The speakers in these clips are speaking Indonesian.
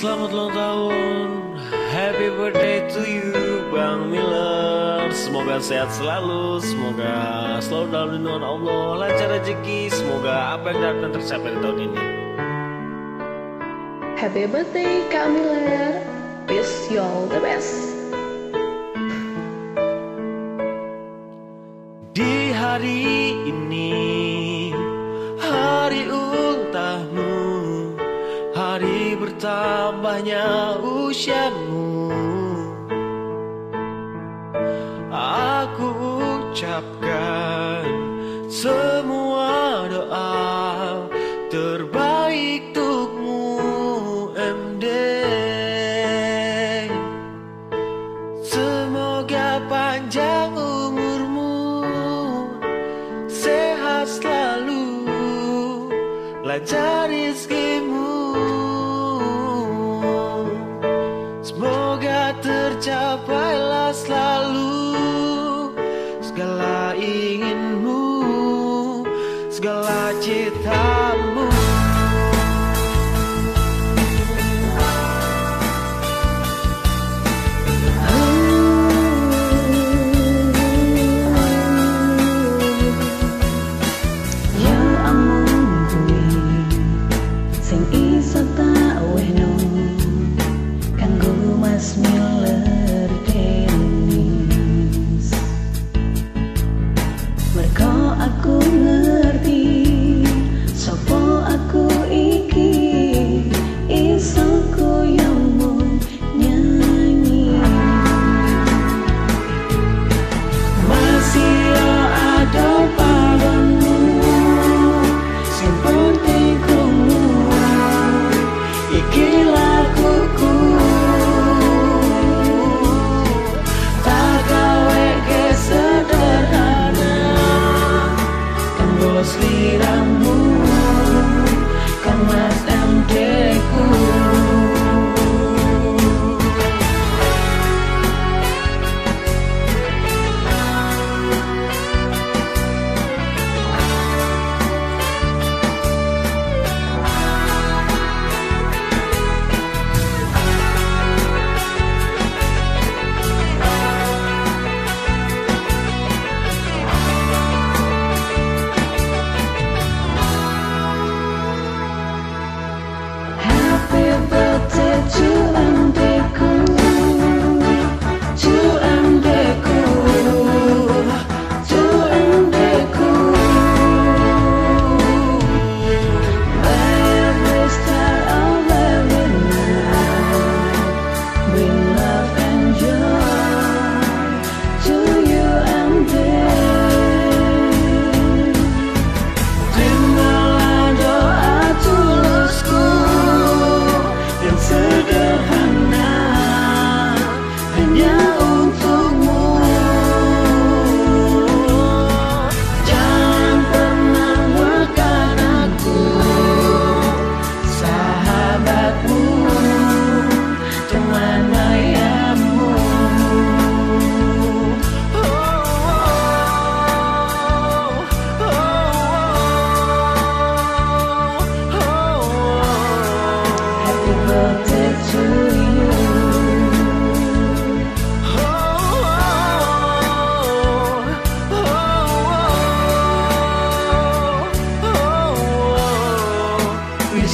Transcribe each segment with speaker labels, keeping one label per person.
Speaker 1: Selamat ulang tahun. Happy birthday to you Bang Miller Semoga sehat selalu Semoga selalu dalam lindungan Allah. Lancar rezeki Semoga apa yang datang tercapai di tahun ini.
Speaker 2: Happy birthday Kak Miller Wish you all the best.
Speaker 1: Di hari ini bertambahnya usiamu. Aku ucapkan semua doa terbaik untukmu MD Semoga panjang umurmu Sehat selalu. Lancar rizkimu tercapailah selalu Segala inginmu Segala citamu
Speaker 3: nos miramos.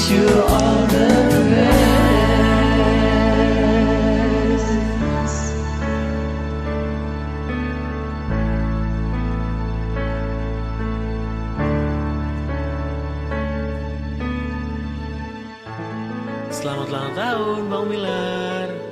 Speaker 1: Selamat ulang tahun Bang Miller